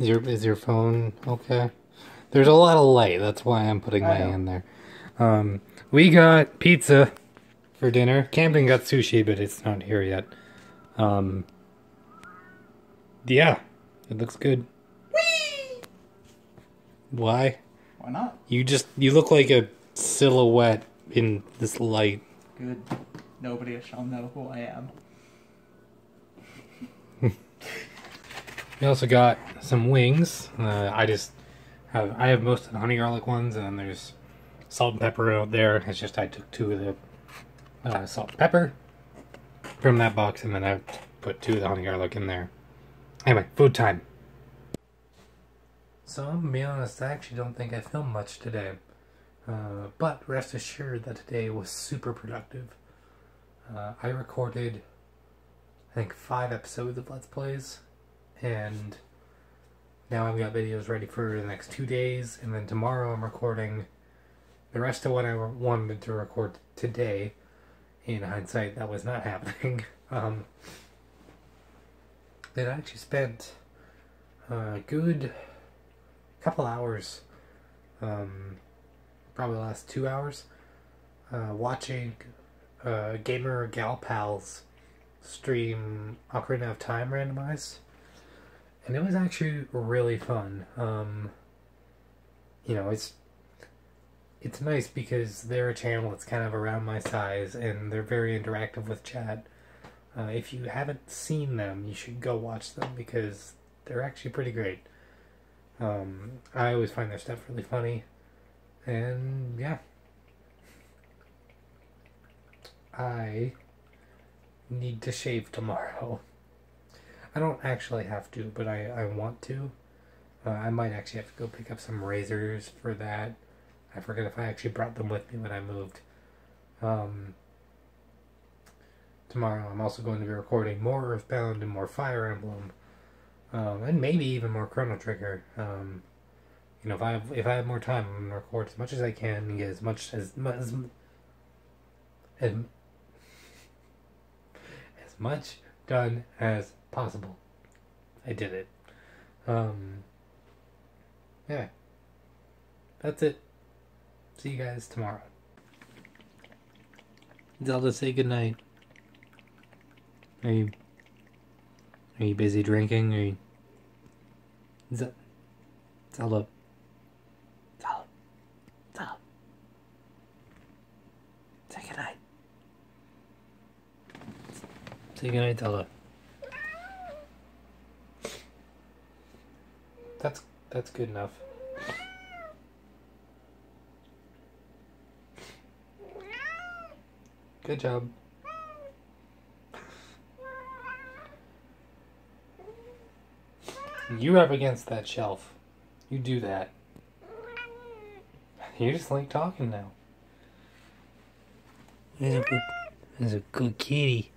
Is your is your phone okay? There's a lot of light. That's why I'm putting my hand there. Um, we got pizza for dinner. Camden got sushi, but it's not here yet. Um, yeah, it looks good. Why? Why not? You just you look like a silhouette in this light. Good. Nobody shall know who I am. We also got some wings. Uh, I just have I have most of the honey garlic ones, and then there's salt and pepper out there. It's just I took two of the uh, salt and pepper from that box, and then I put two of the honey garlic in there. Anyway, food time. So I'm gonna be honest, I actually don't think I filmed much today. Uh, but rest assured that today was super productive. Uh, I recorded, I think, five episodes of Let's Plays, and now I've got videos ready for the next two days, and then tomorrow I'm recording the rest of what I wanted to record today. In hindsight, that was not happening. um, then I actually spent a good couple hours, um, probably the last two hours, uh, watching uh, Gamer Gal Pals stream Ocarina of Time randomized. And it was actually really fun. Um, you know, it's it's nice because they're a channel that's kind of around my size and they're very interactive with chat. Uh, if you haven't seen them, you should go watch them because they're actually pretty great. Um, I always find their stuff really funny, and yeah, I need to shave tomorrow. I don't actually have to, but I, I want to. Uh, I might actually have to go pick up some razors for that. I forget if I actually brought them with me when I moved. Um, tomorrow I'm also going to be recording more Earthbound and more Fire Emblem, um, and maybe even more Chrono Trigger. Um, you know, if I have, if I have more time, I'm gonna record as much as I can and get as much as as as, as much done as possible. I did it. Um, yeah. That's it. See you guys tomorrow. Zelda, say goodnight. Are you are you busy drinking? Are you Ze- Zelda? Zelda? Zelda? Say goodnight. Say goodnight, Zelda. That's that's good enough. Good job. You're up against that shelf. You do that. You just like talking now. He's a good, he's a good kitty.